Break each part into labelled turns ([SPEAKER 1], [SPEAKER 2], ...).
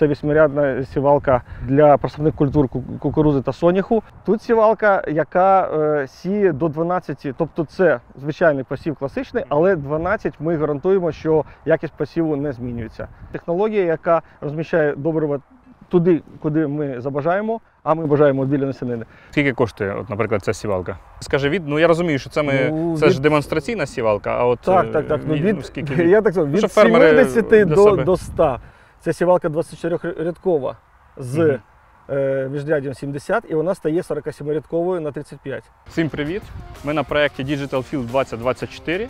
[SPEAKER 1] Це вісьмирядна сівалка для просадних культур кукурузи та соняху. Тут сівалка, яка е, сіє до 12, тобто це звичайний посів класичний, але 12 ми гарантуємо, що якість посіву не змінюється. Технологія, яка розміщає добрива туди, куди ми забажаємо, а ми бажаємо біля насінини.
[SPEAKER 2] Скільки коштує, от, наприклад, ця сівалка? Скажи від, ну я розумію, що це ми
[SPEAKER 1] Ну,
[SPEAKER 2] це
[SPEAKER 1] від-
[SPEAKER 2] ж демонстраційна сівалка, а от
[SPEAKER 1] Так,
[SPEAKER 2] е,
[SPEAKER 1] так, так. Ну,
[SPEAKER 2] від- ну, скільки від...
[SPEAKER 1] я так скажу, від 70 до, до 100. Це сівалка 24-рядкова з е, міжряддям 70, і вона стає 47-рядковою на 35.
[SPEAKER 2] Всім привіт! Ми на проєкті Digital Field 2024.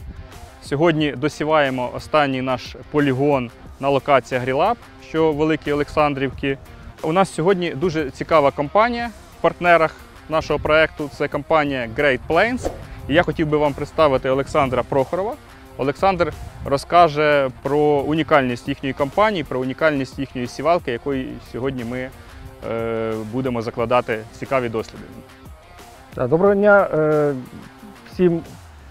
[SPEAKER 2] Сьогодні досіваємо останній наш полігон на локації Грілаб, що в Великій Олександрівці. У нас сьогодні дуже цікава компанія в партнерах нашого проєкту. Це компанія Great Plains. І я хотів би вам представити Олександра Прохорова. Олександр розкаже про унікальність їхньої компанії, про унікальність їхньої сівалки, якої сьогодні ми е, будемо закладати цікаві досліди.
[SPEAKER 1] Доброго дня е, всім,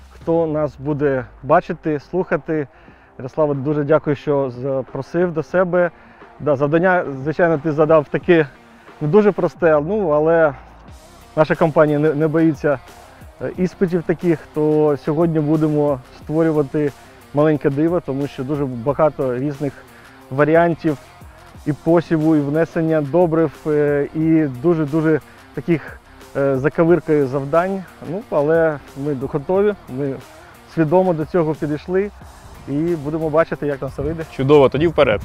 [SPEAKER 1] хто нас буде бачити, слухати. Ярослава, дуже дякую, що запросив до себе. Да, завдання, звичайно, ти задав таке не дуже просте, ну, але наша компанія не, не боїться е, іспитів таких, то сьогодні будемо створювати маленьке диво, тому що дуже багато різних варіантів і посіву, і внесення добрив, е, і дуже-дуже таких е, заковиркою завдань. Ну, але ми готові, ми свідомо до цього підійшли і будемо бачити, як там все вийде.
[SPEAKER 2] Чудово, тоді вперед.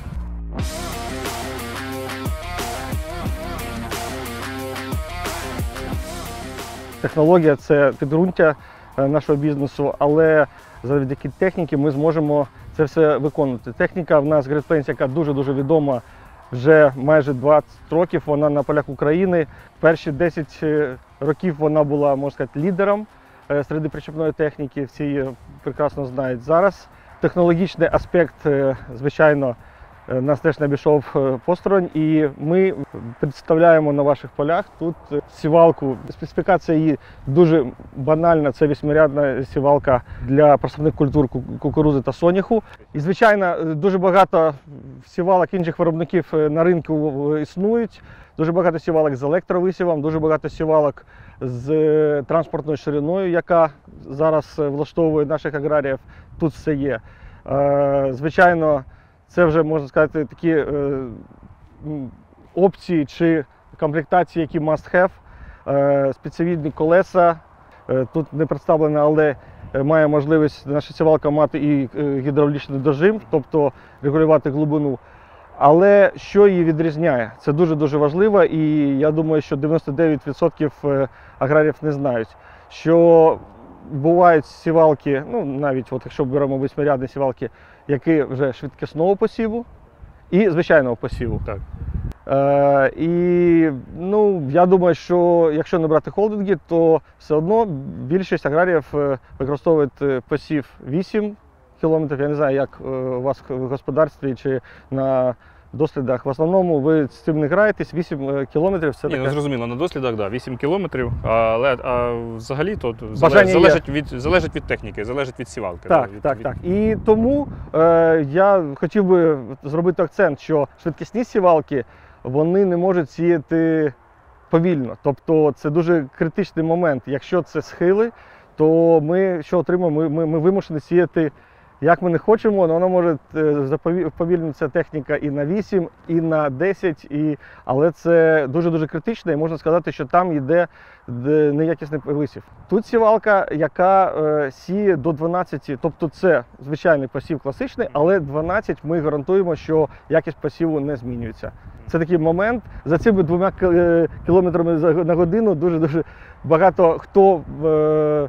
[SPEAKER 1] Технологія це підґрунтя е, нашого бізнесу, але завдяки техніці ми зможемо це все виконувати. Техніка в нас Great яка дуже-дуже відома вже майже 20 років. Вона на полях України. Перші 10 е, років вона була, можна сказати, лідером е, серед причепної техніки. Всі її прекрасно знають. Зараз технологічний аспект, звичайно, нас теж не обійшов е, посторонь, і ми представляємо на ваших полях тут е, сівалку. Специфікація її дуже банальна. Це вісьмирядна сівалка для просадних культур кукурузи та соняху. І звичайно, е, дуже багато сівалок інших виробників е, на ринку е, існують. Дуже багато сівалок з електровисівом, дуже багато сівалок з е, транспортною шириною, яка зараз е, влаштовує наших аграріїв. Тут все є. Е, Звичайно, це вже можна сказати такі е, опції чи комплектації, які must have. Е, Спеціальні колеса. Е, Тут не представлено, але е, має можливість наша сівалка мати і е, гідравлічний дожим, тобто регулювати глибину. Але що її відрізняє? Це дуже-дуже важливо, і я думаю, що 99% е, аграріїв не знають, що бувають сівалки, ну навіть от якщо беремо восьмирядні сівалки, які вже швидкісного посіву і звичайного посіву.
[SPEAKER 2] Так.
[SPEAKER 1] Е, і ну, я думаю, що якщо не брати холдинги, то все одно більшість аграріїв е, використовують е, посів 8 кілометрів. Я не знаю, як е, у вас в господарстві чи на дослідах. В основному ви з цим не граєтесь, 8 е, кілометрів це
[SPEAKER 2] Ні, ну
[SPEAKER 1] таке.
[SPEAKER 2] зрозуміло, на дослідах да, 8 кілометрів, але а взагалі то
[SPEAKER 1] Бажання є.
[SPEAKER 2] залежить від, залежить від техніки, залежить від сівалки.
[SPEAKER 1] Так,
[SPEAKER 2] від,
[SPEAKER 1] так,
[SPEAKER 2] від...
[SPEAKER 1] так. І тому е, я хотів би зробити акцент, що швидкісні сівалки вони не можуть сіяти повільно. Тобто це дуже критичний момент. Якщо це схили, то ми що отримаємо? Ми, ми, ми вимушені сіяти. Як ми не хочемо, але вона може е, вповільнитися техніка і на 8, і на 10, і... але це дуже-дуже критично, і можна сказати, що там йде неякісний висів. Тут сівалка, яка е, сіє до 12, тобто це звичайний посів класичний, але 12 ми гарантуємо, що якість посіву не змінюється. Це такий момент. За цими двома е, кілометрами на годину дуже-дуже багато хто е,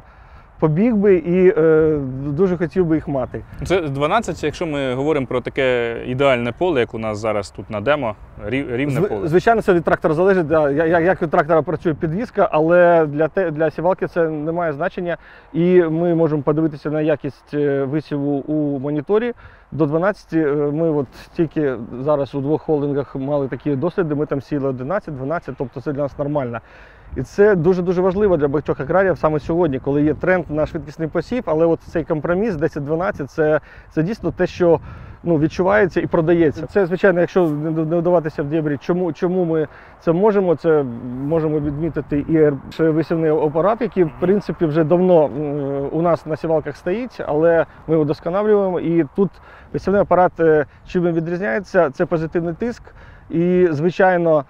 [SPEAKER 1] побіг би і е, дуже хотів би їх мати.
[SPEAKER 2] Це 12, якщо ми говоримо про таке ідеальне поле, як у нас зараз тут на демо, рівне
[SPEAKER 1] Зв-
[SPEAKER 2] поле.
[SPEAKER 1] Звичайно, це від трактора залежить, да, я- я- як від трактора працює підвізка, але для, те, для сівалки це не має значення. І ми можемо подивитися на якість е, висіву у моніторі. До 12 е, ми от тільки зараз у двох холдингах мали такі досліди, ми там сіли 11-12, тобто це для нас нормально. І це дуже-дуже важливо для багатьох аграріїв саме сьогодні, коли є тренд на швидкісний посів, але от цей компроміс 10-12 це, це дійсно те, що ну, відчувається і продається. Це, звичайно, якщо не вдаватися в дебрі, чому, чому ми це можемо, це можемо відмітити і висівний апарат, який, в принципі, вже давно у нас на сівалках стоїть, але ми його досконалюємо. І тут висівний апарат е, чим він відрізняється, це позитивний тиск. І, звичайно,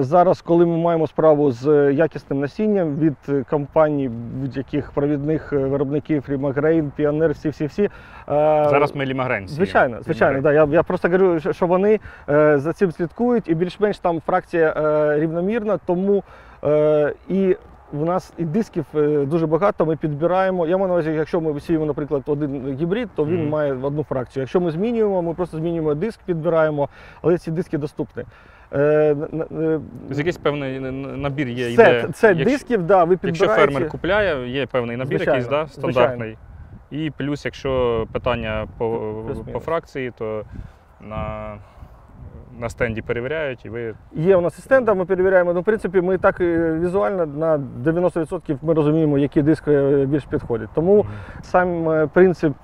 [SPEAKER 1] зараз, коли ми маємо справу з якісним насінням від е, компаній будь-яких провідних е, виробників Рімагрейн, Піонер, всі-всі-всі. е,
[SPEAKER 2] Зараз ми лімагрень сіємо.
[SPEAKER 1] Звичайно, звичайно, да. Я, я просто кажу, що- вони е, за цим слідкують, і більш-менш там фракція е, рівномірна, тому е, і в нас і дисків е, дуже багато. Ми підбираємо. Я маю на увазі, якщо ми висіємо, наприклад, один гібрид, то він
[SPEAKER 2] Мгм.
[SPEAKER 1] має одну фракцію. Якщо ми змінюємо, ми просто змінюємо диск, підбираємо, але ці диски доступні. Е, е,
[SPEAKER 2] Тобто якийсь певний набір є.
[SPEAKER 1] це,
[SPEAKER 2] йде,
[SPEAKER 1] це
[SPEAKER 2] якщо-
[SPEAKER 1] дисків, да, ви
[SPEAKER 2] Якщо фермер купляє, є певний набір
[SPEAKER 1] Звичайно,
[SPEAKER 2] якийсь да,
[SPEAKER 1] звичайно.
[SPEAKER 2] стандартний. І плюс, якщо питання по, по фракції, то на, на стенді перевіряють і ви.
[SPEAKER 1] Є у нас і стенда, ми перевіряємо. Ну, в принципі, ми так е, візуально на 90% ми розуміємо, які диски е, більш підходять. Тому сам е, принцип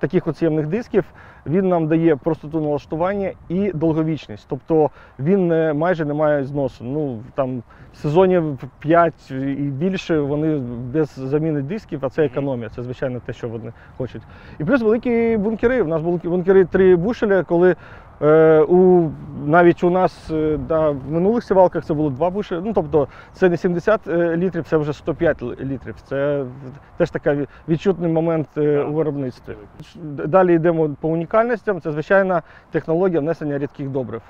[SPEAKER 1] таких оцємних дисків він нам дає простоту налаштування і довговічність. Тобто він е, майже не має зносу. Ну там сезонів 5 і більше вони без заміни дисків, а це економія. Це звичайно те, що вони хочуть. І плюс великі бункери. У нас були бункери 3 бушеля, коли Е, у, навіть у нас е, на минулих сівалках це було два буші. Ну тобто це не 70 е, літрів, це вже 105 літрів. Це теж такий відчутний момент у виробництві. Далі йдемо по унікальностям. Це звичайна технологія внесення рідких добрив.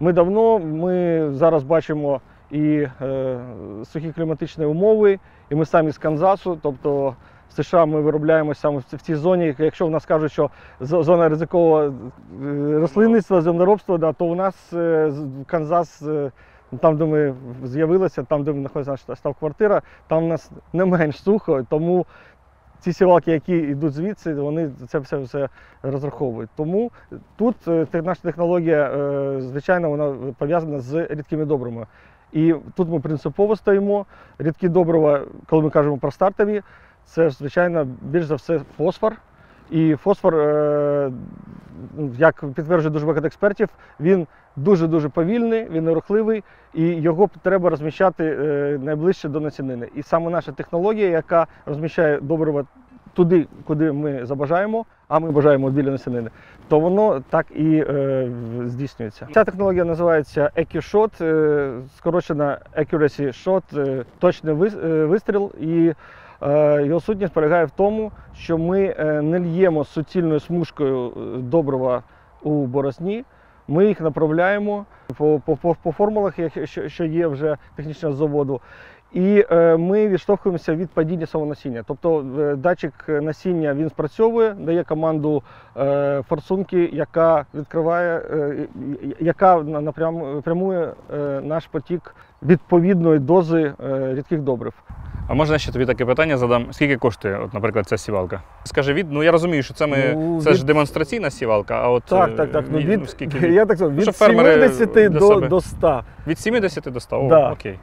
[SPEAKER 1] Ми давно, ми зараз бачимо і е, сухі кліматичні умови, і ми самі з Канзасу, тобто в США ми виробляємо саме в цій зоні. Якщо в нас кажуть, що зона ризикового е, рослинництва, землеробства, да, то у нас е, Канзас, е, там, де ми з'явилися, там, де знаходиться наша штаб-квартира, там у нас не менш сухо, тому ці сівалки, які йдуть звідси, вони це все, все розраховують. Тому тут наша технологія, звичайно, вона пов'язана з рідкими добрими. І тут ми принципово стоїмо. Рідкі добрива, коли ми кажемо про стартові, це звичайно, більш за все фосфор. І фосфор, е, як підтверджує дуже багато експертів, він дуже-дуже повільний, він нерухливий, і його треба розміщати е, найближче до насінини. І саме наша технологія, яка розміщає добрива туди, куди ми забажаємо, а ми бажаємо біля насінини, то воно так і е, здійснюється. Ця технологія називається EcuShot, скорочена Accuracy Shot, точний вистріл. І його сутність полягає в тому, що ми е, не л'ємо суцільною смужкою е, добрива у борозні. Ми їх направляємо по, по, по, формулах, що, є вже технічного заводу. І е, ми відштовхуємося від падіння самого насіння. Тобто е, датчик насіння він спрацьовує, дає команду е, форсунки, яка відкриває, е, яка на- напрям, прямує е, наш потік відповідної дози е, рідких добрив.
[SPEAKER 2] А можна ще тобі таке питання задам? Скільки коштує, от, наприклад, ця сівалка? Скажи від, ну я розумію, що це ми.
[SPEAKER 1] Ну,
[SPEAKER 2] це
[SPEAKER 1] від-
[SPEAKER 2] ж демонстраційна сівалка, а от
[SPEAKER 1] Так,
[SPEAKER 2] е,
[SPEAKER 1] так, так. Ну,
[SPEAKER 2] від-
[SPEAKER 1] від,
[SPEAKER 2] ну, скільки від,
[SPEAKER 1] я так скажу, від
[SPEAKER 2] щоб
[SPEAKER 1] 70
[SPEAKER 2] для
[SPEAKER 1] до, до 100.
[SPEAKER 2] від 70 до 100? О,
[SPEAKER 1] Да.
[SPEAKER 2] окей.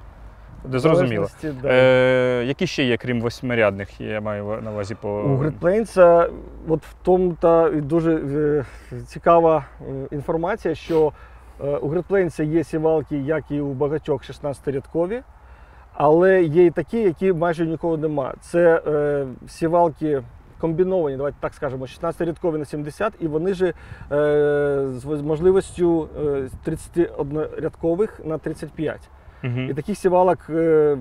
[SPEAKER 2] Зрозуміло.
[SPEAKER 1] Да.
[SPEAKER 2] Е, які ще є, крім восьмирядних, я маю на увазі по.
[SPEAKER 1] У Plains, от в тому та дуже е, цікава е, інформація, що е, у Plains є сівалки, як і у багатьох 16-рядкові, але є і такі, які майже нікого нема. Це е, сівалки комбіновані, давайте так скажемо, 16-рядкові на 70, і вони ж е, з можливістю е, 31-рядкових на 35.
[SPEAKER 2] Мгм.
[SPEAKER 1] І таких сівалок е,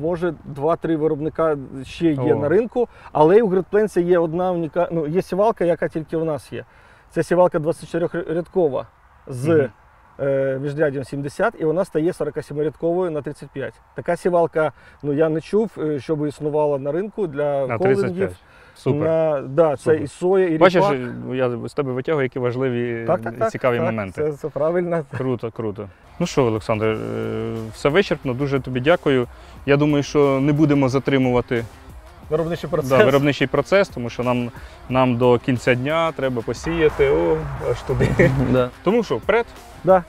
[SPEAKER 1] може 2-3 виробника ще є
[SPEAKER 2] О.
[SPEAKER 1] на ринку, але у Great Plains є одна уніка... ну, є сівалка, яка тільки у нас є. Це сівалка 24-рядкова з
[SPEAKER 2] Мгм.
[SPEAKER 1] Е, міжряддям 70, і вона стає 47-рядковою на 35. Така сівалка, ну я не чув, е, щоб існувала на ринку для
[SPEAKER 2] На
[SPEAKER 1] холдингів.
[SPEAKER 2] Супер.
[SPEAKER 1] На, да, це і соя, і
[SPEAKER 2] Бачиш,
[SPEAKER 1] ріпак.
[SPEAKER 2] я з тебе витягую, які важливі
[SPEAKER 1] Так, так, так,
[SPEAKER 2] цікаві
[SPEAKER 1] так,
[SPEAKER 2] моменти.
[SPEAKER 1] Це, це правильно.
[SPEAKER 2] Круто, круто. Ну що, Олександр, е, все вичерпно, дуже тобі дякую. Я думаю, що не будемо затримувати
[SPEAKER 1] Виробничий процес.
[SPEAKER 2] да, виробничий процес, тому що нам, нам до кінця дня треба посіяти о, аж туди.
[SPEAKER 1] Да.
[SPEAKER 2] Тому що, вперед.
[SPEAKER 1] Да.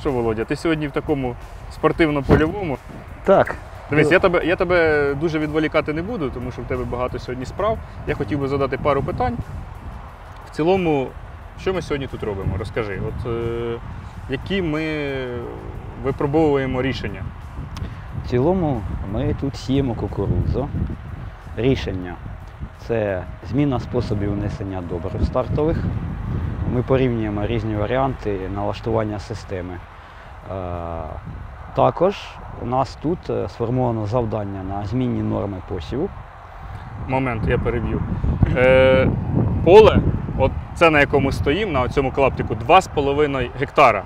[SPEAKER 2] Що, Володя, ти сьогодні в такому спортивно-польовому.
[SPEAKER 1] Так,
[SPEAKER 2] Дивись, я тебе, я тебе дуже відволікати не буду, тому що в тебе багато сьогодні справ. Я хотів би задати пару питань. В цілому, що ми сьогодні тут робимо? Розкажи, от е, які ми випробовуємо рішення?
[SPEAKER 3] В цілому ми тут сіємо кукурудзу. Рішення це зміна способів внесення добрив стартових. Ми порівнюємо різні варіанти налаштування системи. Е, Також у нас тут е, сформовано завдання на змінні норми посіву.
[SPEAKER 2] Момент, я переб'ю. Е, поле, це на якому стоїмо, на цьому клаптику, 2,5 гектара.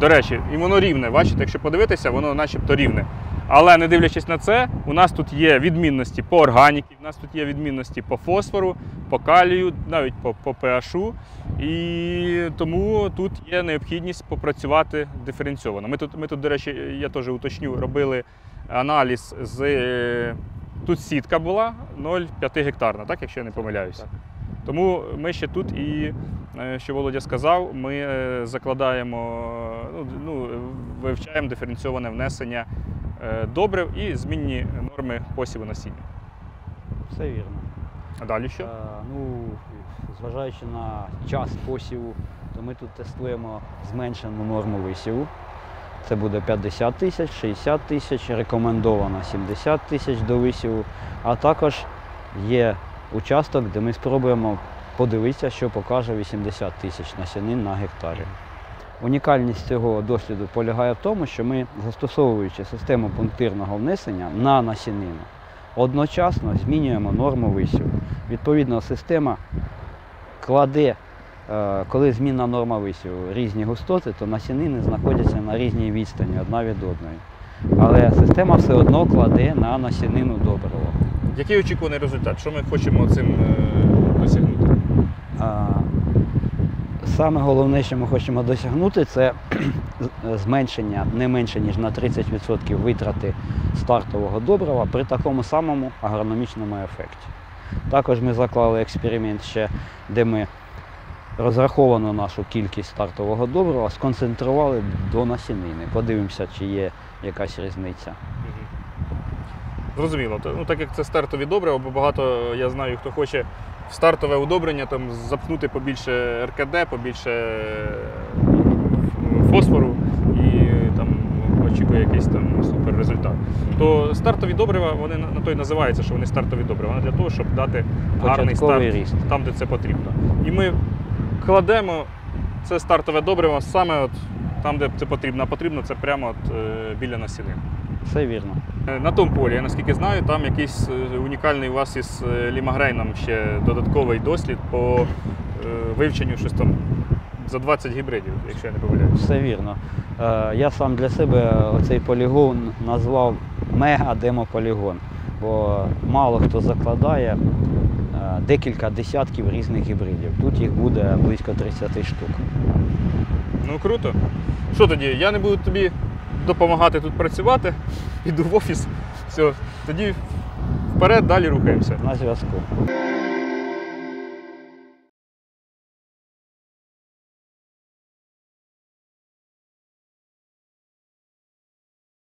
[SPEAKER 2] До речі, і воно рівне. Бачите, якщо подивитися, воно начебто рівне. Але не дивлячись на це, у нас тут є відмінності по органіки, у нас тут є відмінності по фосфору, по калію, навіть по, по pH. І тому тут є необхідність попрацювати диференційовано. Ми тут, ми тут, до речі, я теж уточню, робили аналіз з. е, Тут сітка була 0,5 гектарна, так, якщо я не помиляюся. Тому ми ще тут і, е, що Володя сказав, ми е, закладаємо, ну, ну, вивчаємо диференційоване внесення е, добрив і змінні норми посіву насіння.
[SPEAKER 3] Все вірно.
[SPEAKER 2] А далі що?
[SPEAKER 3] Е, Ну, зважаючи на час посіву, то ми тут тестуємо зменшену норму висіву. Це буде 50 тисяч, 60 тисяч, рекомендовано 70 тисяч до висіву. А також є участок, де ми спробуємо подивитися, що покаже 80 тисяч насінин на гектарі. Унікальність цього досліду полягає в тому, що ми, застосовуючи систему пунктирного внесення на насінину, одночасно змінюємо норму висіву. Відповідно, система кладе, е, коли змінна норма висіву різні густоти, то насінини знаходяться на різній відстані одна від одної. Але система все одно кладе на насінину добрива.
[SPEAKER 2] Який очікуваний результат? Що ми хочемо цим е, досягнути?
[SPEAKER 3] Саме головне, що ми хочемо досягнути, це зменшення не менше ніж на 30% витрати стартового добрива при такому самому агрономічному ефекті. Також ми заклали експеримент ще, де ми розраховану нашу кількість стартового добрива сконцентрували до насінини. Подивимося, чи є якась різниця.
[SPEAKER 2] Зрозуміло. Ну, так як це стартові добрива, бо багато я знаю, хто хоче в стартове удобрення там, запхнути побільше РКД, побільше е, фосфору і там очікує якийсь там супер результат. То стартові добрива, вони на то й називаються, що вони стартові добрива. Вони для того, щоб дати гарний
[SPEAKER 3] Початковий
[SPEAKER 2] старт
[SPEAKER 3] ріст.
[SPEAKER 2] там, де це потрібно. І ми кладемо це стартове добриво саме от там, де це потрібно. А потрібно це прямо от, е, біля насінин.
[SPEAKER 3] Все вірно.
[SPEAKER 2] Е, На тому полі, я наскільки знаю, там якийсь е, унікальний у вас із е, лімагрейном ще додатковий дослід по вивченню щось там за 20 гібридів, якщо я не помиляюсь.
[SPEAKER 3] Все вірно. Я сам для себе оцей полігон назвав мега-демополігон, бо мало хто закладає декілька десятків різних гібридів. Тут їх буде близько 30 штук.
[SPEAKER 2] Ну круто. Що тоді? Я не буду тобі допомагати тут працювати, іду в офіс. Все, тоді вперед, далі рухаємося.
[SPEAKER 3] На зв'язку.